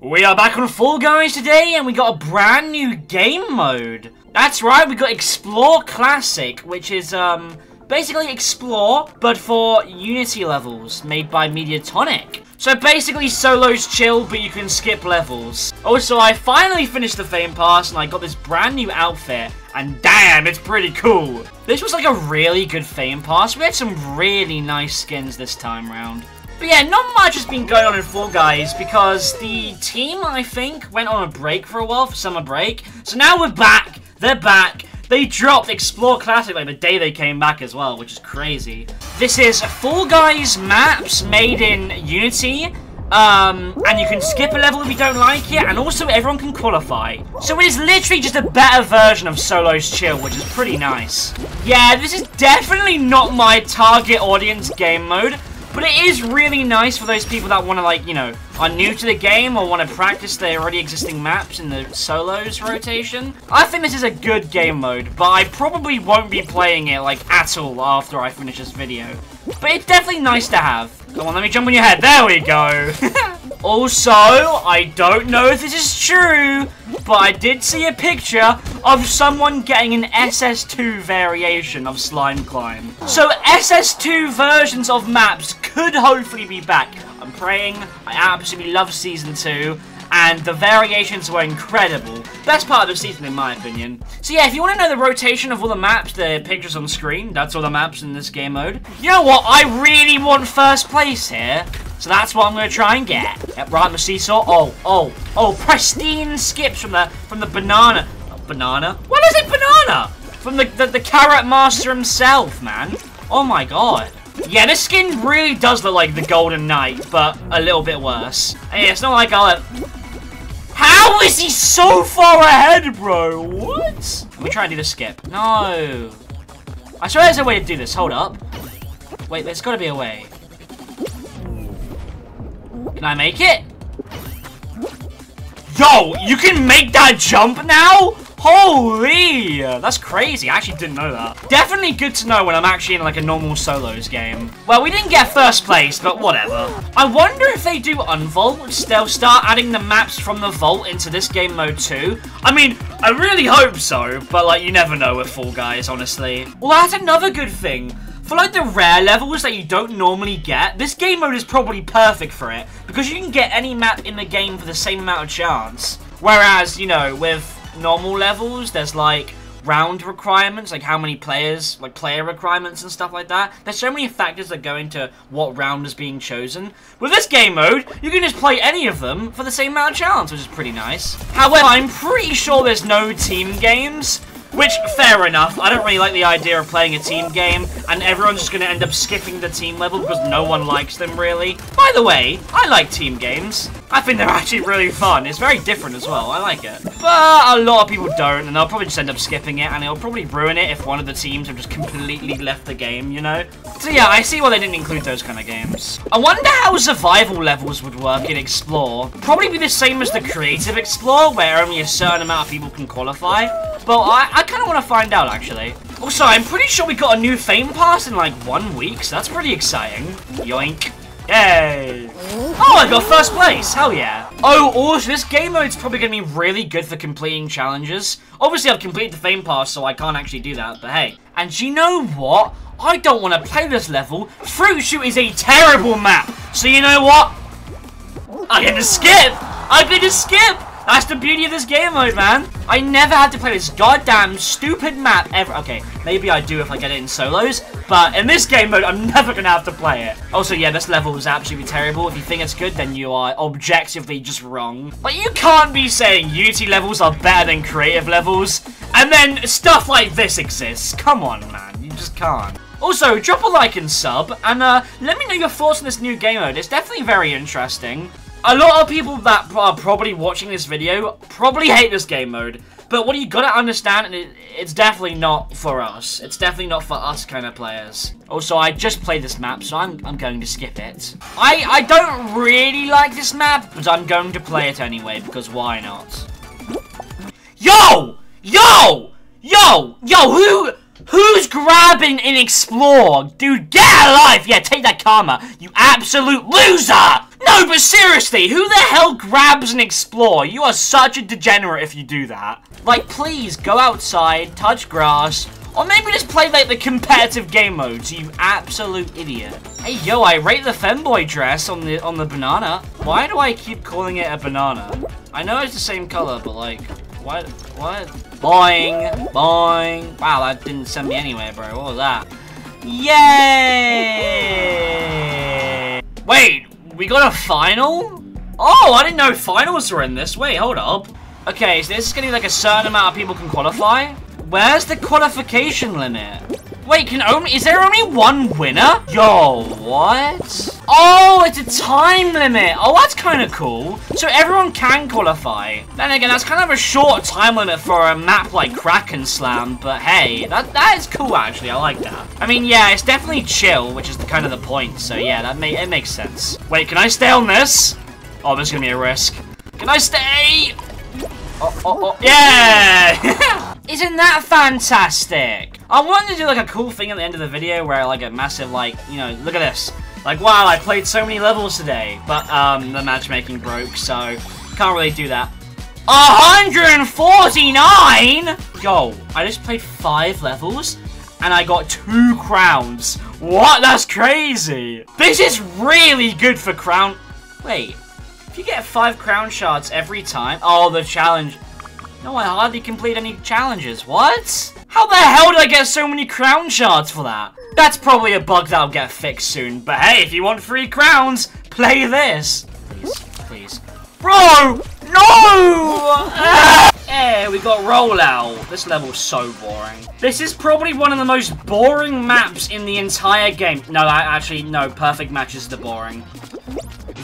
We are back on Fall Guys today, and we got a brand new game mode. That's right, we got Explore Classic, which is, um, basically Explore, but for Unity levels, made by Mediatonic. So basically solos chill, but you can skip levels. Also, I finally finished the Fame Pass, and I got this brand new outfit, and damn, it's pretty cool. This was like a really good Fame Pass. We had some really nice skins this time round. But yeah, not much has been going on in Fall Guys because the team, I think, went on a break for a while, for summer break. So now we're back. They're back. They dropped Explore Classic like the day they came back as well, which is crazy. This is Fall Guys maps made in Unity. Um, and you can skip a level if you don't like it, and also everyone can qualify. So it is literally just a better version of Solos Chill, which is pretty nice. Yeah, this is definitely not my target audience game mode, but it is really nice for those people that want to, like, you know, are new to the game or want to practice their already existing maps in the solos rotation. I think this is a good game mode, but I probably won't be playing it, like, at all after I finish this video. But it's definitely nice to have. Come on, let me jump on your head. There we go. also, I don't know if this is true, but I did see a picture of someone getting an SS2 variation of Slime Climb. So SS2 versions of maps could hopefully be back. I'm praying. I absolutely love Season 2 and the variations were incredible. Best part of the season, in my opinion. So yeah, if you want to know the rotation of all the maps, the pictures on screen, that's all the maps in this game mode. You know what? I really want first place here. So that's what I'm going to try and get. Yep, right on the seesaw. Oh, oh, oh, pristine skips from the from the banana. Oh, banana? What is it, banana? From the, the, the carrot master himself, man. Oh my god. Yeah, this skin really does look like the Golden Knight, but a little bit worse. Hey, it's not like I'll... How is he so far ahead, bro? What? Let me try and do the skip. No. I swear there's a way to do this. Hold up. Wait, there's got to be a way. Can I make it? Yo, you can make that jump now? Holy! That's crazy. I actually didn't know that. Definitely good to know when I'm actually in like a normal solos game. Well, we didn't get first place, but whatever. I wonder if they do unvault, they'll start adding the maps from the vault into this game mode too. I mean, I really hope so, but like you never know with Fall Guys, honestly. Well, that's another good thing. For like the rare levels that you don't normally get, this game mode is probably perfect for it. Because you can get any map in the game for the same amount of chance. Whereas, you know, with normal levels, there's like round requirements, like how many players, like player requirements and stuff like that. There's so many factors that go into what round is being chosen. With this game mode, you can just play any of them for the same amount of chance, which is pretty nice. However, I'm pretty sure there's no team games, which, fair enough. I don't really like the idea of playing a team game, and everyone's just going to end up skipping the team level because no one likes them, really. By the way, I like team games. I think they're actually really fun. It's very different as well. I like it. But a lot of people don't, and they'll probably just end up skipping it, and it'll probably ruin it if one of the teams have just completely left the game, you know? So yeah, I see why they didn't include those kind of games. I wonder how survival levels would work in Explore. Probably be the same as the Creative Explore, where only a certain amount of people can qualify. But I, I kind of want to find out, actually. Also, I'm pretty sure we got a new Fame Pass in, like, one week, so that's pretty exciting. Yoink. Yay! Oh, I got first place! Hell yeah! Oh, also, this game mode's probably going to be really good for completing challenges. Obviously, I've completed the Fame Pass, so I can't actually do that, but hey. And you know what? I don't want to play this level. Fruit Chute is a terrible map. So you know what? I get to skip! I get to skip! That's the beauty of this game mode, man. I never had to play this goddamn stupid map ever. Okay, maybe I do if I get it in solos, but in this game mode, I'm never gonna have to play it. Also, yeah, this level is absolutely terrible. If you think it's good, then you are objectively just wrong. Like, you can't be saying Unity levels are better than creative levels, and then stuff like this exists. Come on, man. You just can't. Also, drop a like and sub, and uh, let me know your thoughts on this new game mode. It's definitely very interesting. A lot of people that are probably watching this video probably hate this game mode. But what you gotta understand, it's definitely not for us. It's definitely not for us kind of players. Also, I just played this map, so I'm, I'm going to skip it. I, I don't really like this map, but I'm going to play it anyway, because why not? Yo! Yo! Yo! Yo, who... Who's grabbing an explore? Dude, get alive! Yeah, take that karma, you absolute loser! No, but seriously, who the hell grabs an explore? You are such a degenerate if you do that. Like, please, go outside, touch grass, or maybe just play, like, the competitive game modes, you absolute idiot. Hey, yo, I rate the femboy dress on the on the banana. Why do I keep calling it a banana? I know it's the same color, but, like, what? What? Boing! Boing! Wow, that didn't send me anywhere, bro. What was that? Yay! Wait, we got a final? Oh, I didn't know finals were in this. Wait, hold up. Okay, so this is gonna be like a certain amount of people can qualify. Where's the qualification limit? Wait, can only- is there only one winner? Yo, what? Oh, it's a time limit. Oh, that's kind of cool. So everyone can qualify. Then again, that's kind of a short time limit for a map like Kraken Slam, but hey, that that is cool actually. I like that. I mean, yeah, it's definitely chill, which is the, kind of the point. So yeah, that may it makes sense. Wait, can I stay on this? Oh, this is gonna be a risk. Can I stay? Oh, oh, oh, yeah! Isn't that fantastic? I wanted to do like a cool thing at the end of the video where like a massive like, you know, look at this. Like, wow, I played so many levels today. But um, the matchmaking broke, so can't really do that. 149? Yo, I just played five levels and I got two crowns. What? That's crazy. This is really good for crown... Wait, you get five crown shards every time? Oh, the challenge. No, I hardly complete any challenges. What? How the hell did I get so many crown shards for that? That's probably a bug that'll get fixed soon. But hey, if you want free crowns, play this. Please, please. Bro! No! Hey, we got rollout. This level's so boring. This is probably one of the most boring maps in the entire game. No, actually, no. Perfect match is the boring.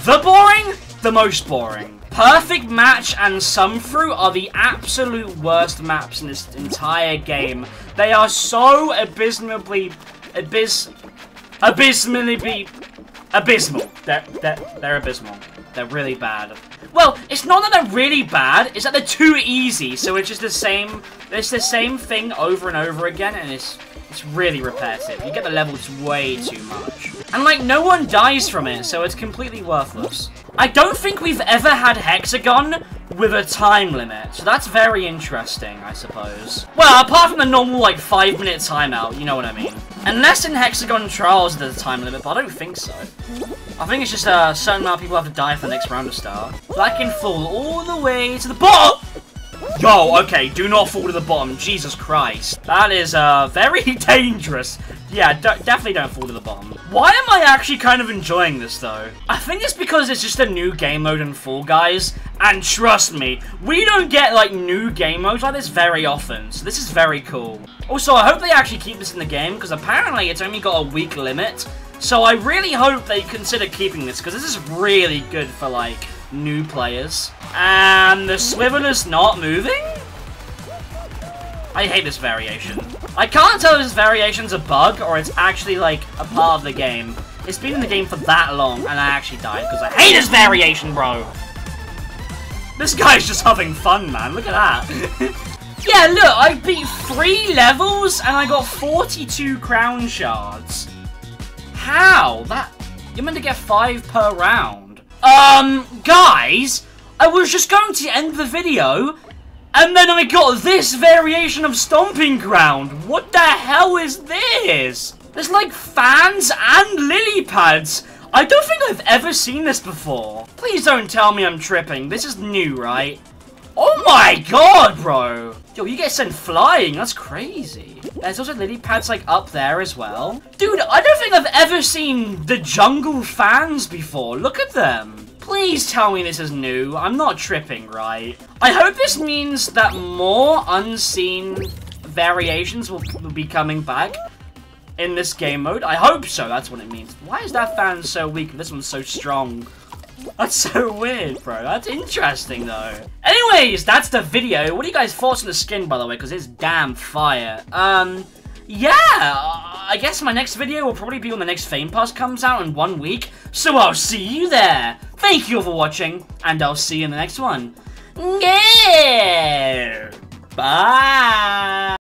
The boring? The most boring. Perfect Match and Sum Fruit are the absolute worst maps in this entire game. They are so abysmally... Abys... Abysmally... Be, abysmal. They're, they're, they're abysmal. They're really bad. Well, it's not that they're really bad, it's that they're too easy, so it's just the same... It's the same thing over and over again, and it's... It's really repetitive. You get the levels way too much. And, like, no one dies from it, so it's completely worthless. I don't think we've ever had Hex-A-Gone with a time limit, so that's very interesting, I suppose. Well, apart from the normal, like, five-minute timeout, you know what I mean. Unless in Hex-A-Gone Trials there's a time limit, but I don't think so. I think it's just a certain amount of people have to die for the next round to start. Black can fall all the way to the bottom! Yo, okay, do not fall to the bottom. Jesus Christ. That is, uh, very dangerous. Yeah, definitely don't fall to the bottom. Why am I actually kind of enjoying this, though? I think it's because it's just a new game mode in Fall Guys. And trust me, we don't get, like, new game modes like this very often. So this is very cool. Also, I hope they actually keep this in the game, because apparently it's only got a week limit. So I really hope they consider keeping this, because this is really good for, like, new players. And the swivel is not moving? I hate this variation. I can't tell if this variation's a bug or it's actually, like, a part of the game. It's been in the game for that long, and I actually died because I hate this variation, bro! This guy's just having fun, man. Look at that. yeah, look, I beat three levels, and I got 42 crown shards. How? That... You're meant to get five per round. Um, guys, I was just going to end the video, and then I got this variation of Stomping Ground. What the hell is this? There's like fans and lily pads. I don't think I've ever seen this before. Please don't tell me I'm tripping. This is new, right? Oh my god, bro! Yo, you get sent flying. That's crazy. There's also lily pads, like, up there as well. Dude, I don't think I've ever seen the jungle fans before. Look at them. Please tell me this is new. I'm not tripping, right? I hope this means that more unseen variations will, will be coming back in this game mode. I hope so, that's what it means. Why is that fan so weak and this one's so strong? That's so weird, bro. That's interesting, though. Anyways, that's the video. What are you guys' thoughts on the skin, by the way? Because it's damn fire. Um, yeah, I guess my next video will probably be when the next Fame Pass comes out in one week. So I'll see you there. Thank you for watching, and I'll see you in the next one. Yeah. Bye.